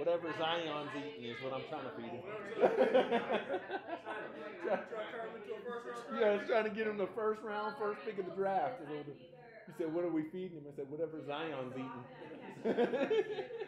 Whatever Zion's eating is what I'm trying to feed him. Yeah, I was trying to get him the first round, first pick of the draft. He said, "What are we feeding him?" I said, "Whatever Zion's eating."